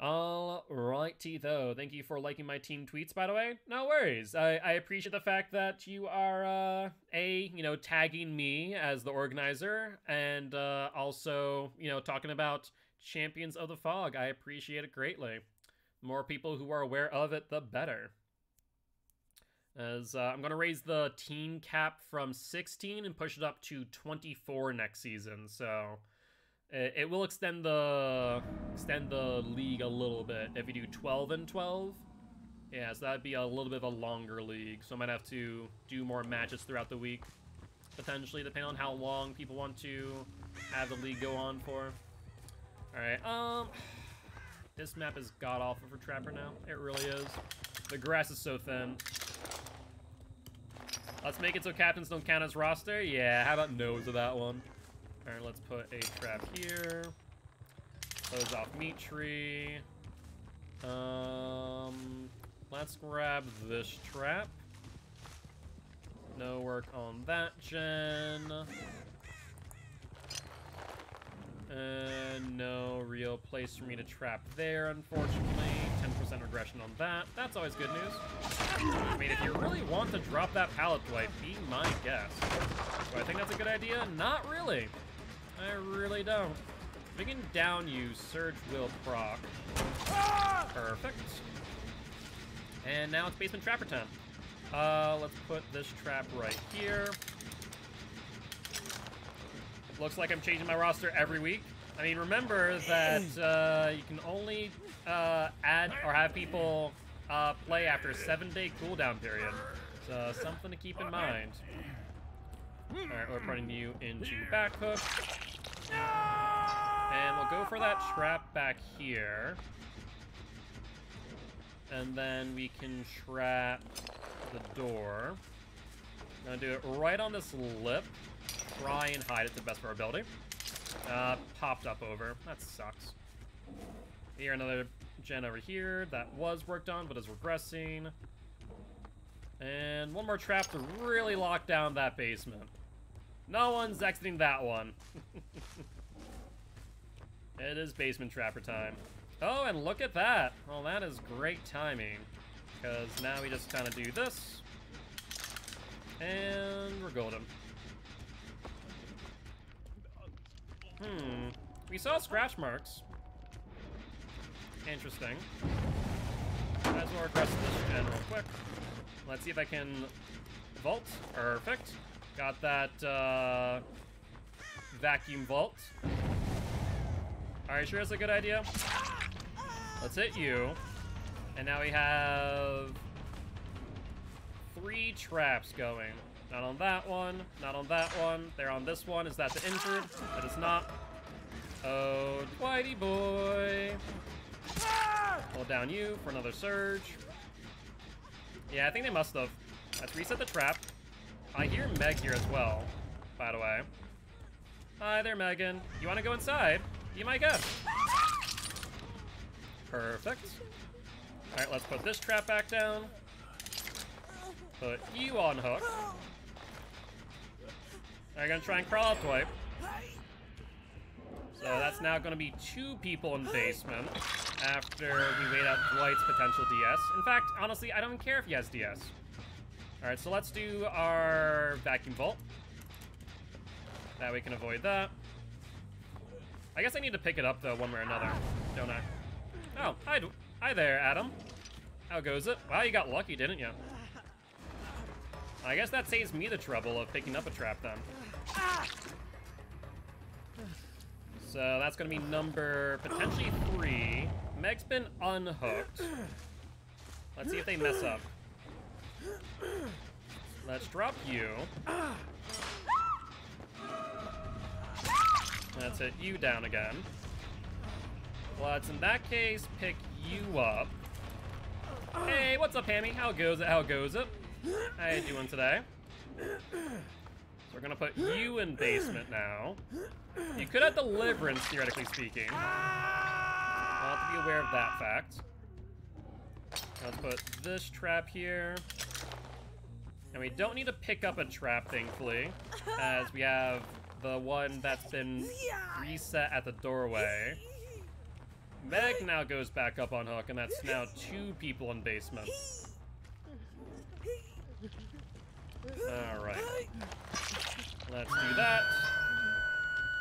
Alrighty though, thank you for liking my team tweets by the way. No worries, I, I appreciate the fact that you are, uh, A, you know, tagging me as the organizer, and uh, also, you know, talking about Champions of the Fog. I appreciate it greatly. more people who are aware of it, the better. As uh, I'm to raise the team cap from 16 and push it up to 24 next season, so... It, will extend the extend the league a little bit if you do 12 and 12. Yeah, so that'd be a little bit of a longer league. So I might have to do more matches throughout the week, potentially, depending on how long people want to have the league go on for. All right, um, this map is god awful for Trapper now. It really is. The grass is so thin. Let's make it so captains don't count as roster. Yeah, how about no to that one? Alright, let's put a trap here. Close off meat tree. Um, let's grab this trap. No work on that gen. And no real place for me to trap there, unfortunately. 10% regression on that. That's always good news. I mean, if you really want to drop that pallet wipe, be my guest. Do I think that's a good idea? Not really. I really don't. If We can down you, Surge will proc. Perfect. And now it's Basement Trapper time. Uh, let's put this trap right here. Looks like I'm changing my roster every week. I mean, remember that uh, you can only uh, add or have people uh, play after a seven-day cooldown period. So something to keep in mind. Alright, we're putting you into back hook. And we'll go for that trap back here. And then we can trap the door. Gonna do it right on this lip. Try and hide it to the best of our ability. Uh, popped up over. That sucks. Here, another gen over here that was worked on, but is regressing. And one more trap to really lock down that basement. No one's exiting that one. it is basement trapper time. Oh, and look at that. Well, that is great timing. Because now we just kind of do this. And we're golden. Hmm. We saw scratch marks. Interesting. Might as well regress this gen real quick. Let's see if I can vault. Perfect. Got that uh, vacuum vault. You sure that's a good idea? Let's hit you. And now we have three traps going. Not on that one, not on that one. They're on this one. Is that the injured? It is not. Oh, Dwighty boy. Hold down you for another surge. Yeah, I think they must have. Let's reset the trap. I hear Meg here as well, by the way. Hi there, Megan. You want to go inside? Be my guest. Perfect. All right, let's put this trap back down. Put you on hook. I'm gonna try and crawl up Dwight. So that's now gonna be two people in the basement after we wait out Dwight's potential DS. In fact, honestly, I don't care if he has DS. Alright, so let's do our vacuum vault. That we can avoid that. I guess I need to pick it up, though, one way or another, don't I? Oh, hi, hi there, Adam. How goes it? Wow, you got lucky, didn't you? I guess that saves me the trouble of picking up a trap, then. So that's to be number, potentially three. Meg's been unhooked. Let's see if they mess up. Let's drop you. Let's hit you down again. Let's, in that case, pick you up. Hey, what's up, Hammy? How goes it? How goes it? How you doing today? So we're gonna put you in basement now. You could have deliverance, theoretically speaking. I'll have to be aware of that fact. Let's put this trap here. And we don't need to pick up a trap, thankfully, as we have the one that's been reset at the doorway. Meg now goes back up on hook, and that's now two people in basement. Alright. Let's do that.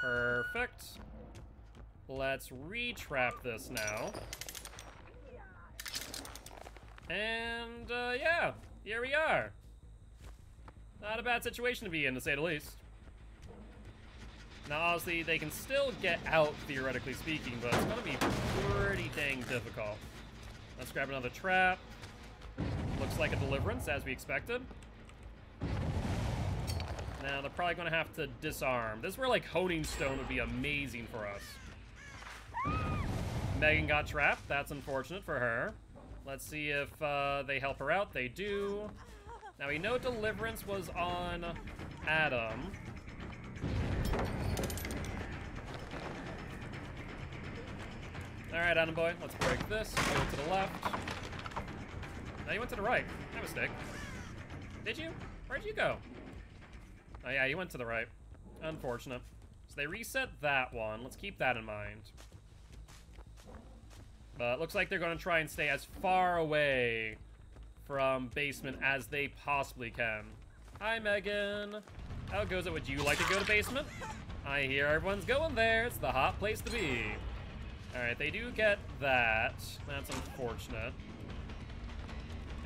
Perfect. Let's retrap this now. And, uh, yeah, here we are. Not a bad situation to be in, to say the least. Now, obviously, they can still get out, theoretically speaking, but it's gonna be pretty dang difficult. Let's grab another trap. Looks like a deliverance, as we expected. Now, they're probably gonna have to disarm. This is where, like, honing stone would be amazing for us. Megan got trapped. That's unfortunate for her. Let's see if uh, they help her out. They do. Now, we know deliverance was on Adam. Alright, Adam boy, let's break this. Go to the left. Now you went to the right. My mistake. Did you? Where'd you go? Oh yeah, you went to the right. Unfortunate. So they reset that one. Let's keep that in mind. But looks like they're going to try and stay as far away from basement as they possibly can. Hi, Megan. How goes it? Would you like to go to basement? I hear everyone's going there. It's the hot place to be. Alright, they do get that. That's unfortunate.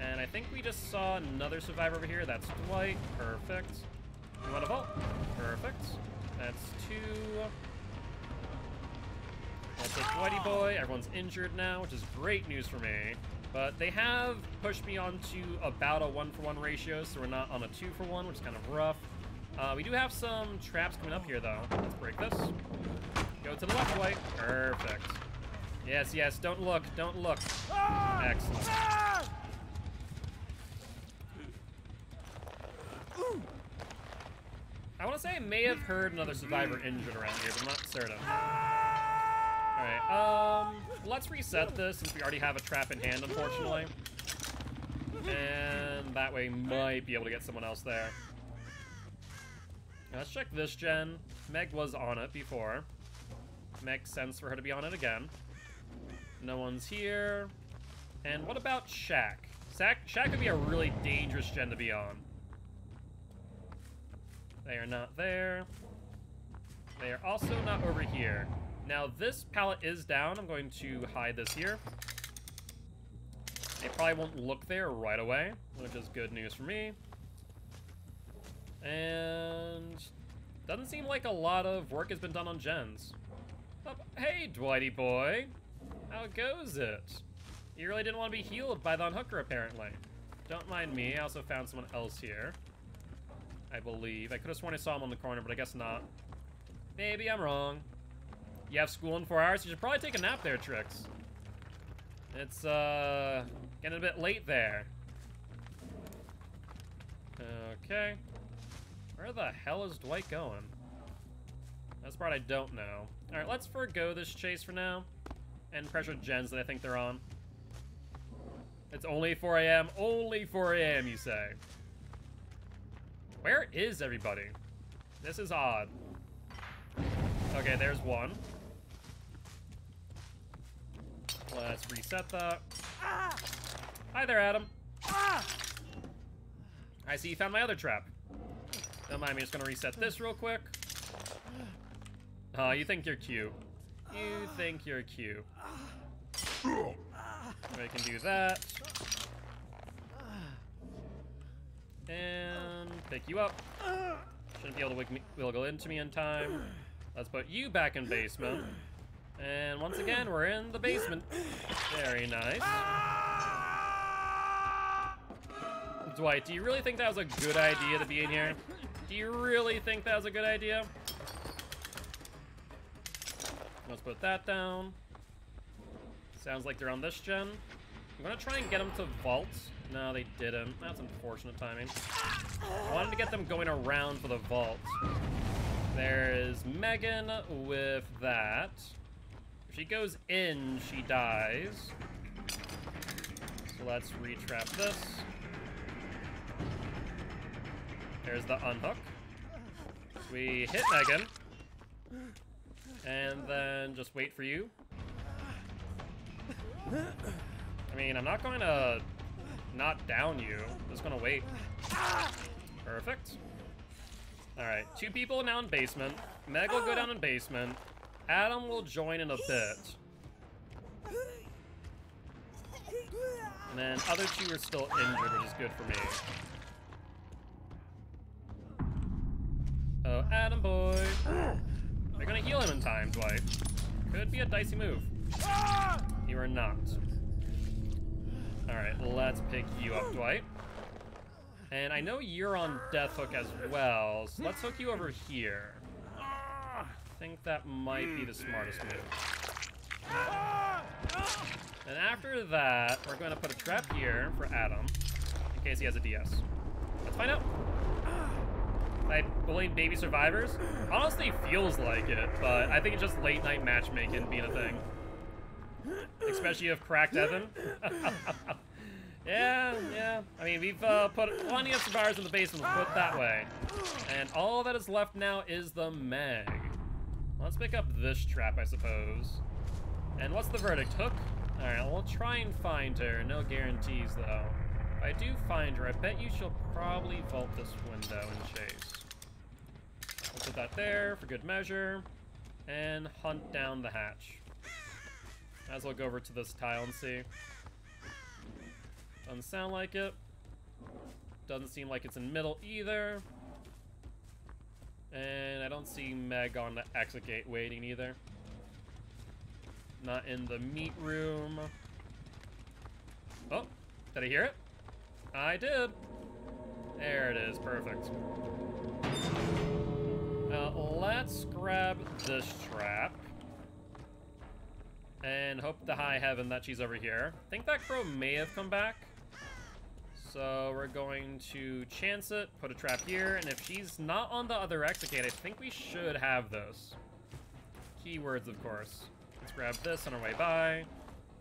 And I think we just saw another survivor over here. That's Dwight. Perfect. You want to vault? Perfect. That's two. That's a Dwighty boy. Everyone's injured now, which is great news for me. But they have pushed me onto about a one-for-one -one ratio, so we're not on a two-for-one, which is kind of rough. Uh, we do have some traps coming up here, though. Let's break this. Go to the left, Dwight. Perfect. Yes, yes, don't look, don't look. Excellent. I want to say I may have heard another survivor injured around here, but I'm not certain. Um, let's reset this since we already have a trap in hand, unfortunately. And that way might be able to get someone else there. Now let's check this gen. Meg was on it before. Makes sense for her to be on it again. No one's here. And what about Shack? Shack, Shack could be a really dangerous gen to be on. They are not there. They are also not over here. Now, this pallet is down. I'm going to hide this here. It probably won't look there right away, which is good news for me. And doesn't seem like a lot of work has been done on gens. Oh, hey, Dwighty boy. How goes it? You really didn't want to be healed by the unhooker, apparently. Don't mind me. I also found someone else here. I believe. I could have sworn I saw him on the corner, but I guess not. Maybe I'm wrong. You have school in four hours? You should probably take a nap there, Trix. It's, uh, getting a bit late there. Okay. Where the hell is Dwight going? That's part I don't know. Alright, let's forego this chase for now. And pressure gens that I think they're on. It's only 4 a.m. Only 4 a.m., you say. Where is everybody? This is odd. Okay, there's one. Let's reset that. Ah! Hi there, Adam. Ah! I see you found my other trap. Don't mind me, just gonna reset this real quick. Oh, you think you're cute. You think you're cute. I can do that. And pick you up. Shouldn't be able to wiggle into me in time. Let's put you back in basement. And once again, we're in the basement. Very nice. Dwight, do you really think that was a good idea to be in here? Do you really think that was a good idea? Let's put that down. Sounds like they're on this gen. I'm gonna try and get them to vault. No, they didn't. That's unfortunate timing. I wanted to get them going around for the vault. There is Megan with that. She goes in, she dies. So let's retrap this. There's the unhook. We hit Megan. And then just wait for you. I mean, I'm not going to not down you. I'm just going to wait. Perfect. Alright, two people now in basement. Meg will go down in basement. Adam will join in a bit. And then other two are still injured, which is good for me. Oh, Adam boy. They're gonna heal him in time, Dwight. Could be a dicey move. You are not. Alright, let's pick you up, Dwight. And I know you're on Death Hook as well, so let's hook you over here. I think that might be the smartest move. And after that, we're going to put a trap here for Adam, in case he has a DS. Let's find out. By bullying baby survivors? Honestly, feels like it, but I think it's just late night matchmaking being a thing. Especially if cracked Evan. yeah, yeah. I mean, we've uh, put plenty of survivors in the basement, put that way. And all that is left now is the Meg. Let's pick up this trap, I suppose. And what's the verdict? Hook? Alright, we'll try and find her. No guarantees, though. If I do find her, I bet you she'll probably vault this window and chase. We'll put that there for good measure. And hunt down the hatch. Might As well go over to this tile and see. Doesn't sound like it. Doesn't seem like it's in middle either. And I don't see Meg on the exit gate waiting either. Not in the meat room. Oh, did I hear it? I did. There it is, perfect. Uh, let's grab this trap. And hope to high heaven that she's over here. I think that crow may have come back. So we're going to chance it, put a trap here, and if she's not on the other exit gate, I think we should have those. Keywords, of course. Let's grab this on our way by,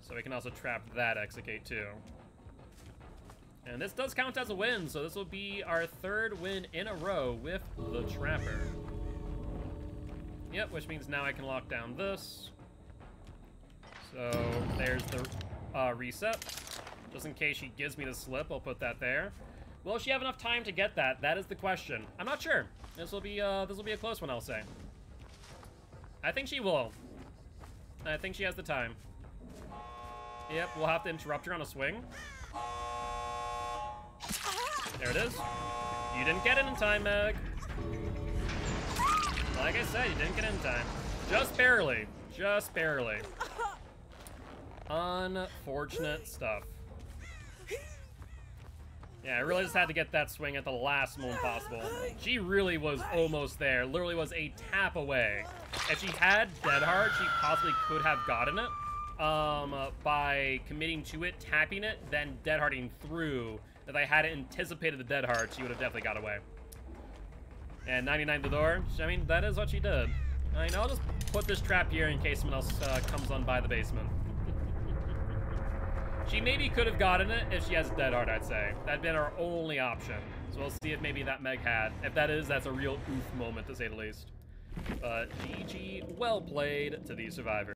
so we can also trap that exit too. And this does count as a win, so this will be our third win in a row with the Trapper. Yep, which means now I can lock down this. So there's the uh, reset. Just in case she gives me the slip, I'll put that there. Will she have enough time to get that? That is the question. I'm not sure. This will be uh, this will be a close one, I'll say. I think she will. I think she has the time. Yep, we'll have to interrupt her on a swing. There it is. You didn't get it in time, Meg. Like I said, you didn't get it in time. Just barely. Just barely. Unfortunate stuff. Yeah, I really just had to get that swing at the last moment possible. She really was almost there. Literally was a tap away. If she had Dead Hard, she possibly could have gotten it um, by committing to it, tapping it, then Dead Harding through. If I had anticipated the Dead Hard, she would have definitely got away. And 99 the door. I mean, that is what she did. I mean, I'll just put this trap here in case someone else uh, comes on by the basement. She maybe could have gotten it if she has Dead Hard, I'd say. That'd been our only option. So we'll see if maybe that Meg had. If that is, that's a real oof moment, to say the least. But GG, well played to the survivor.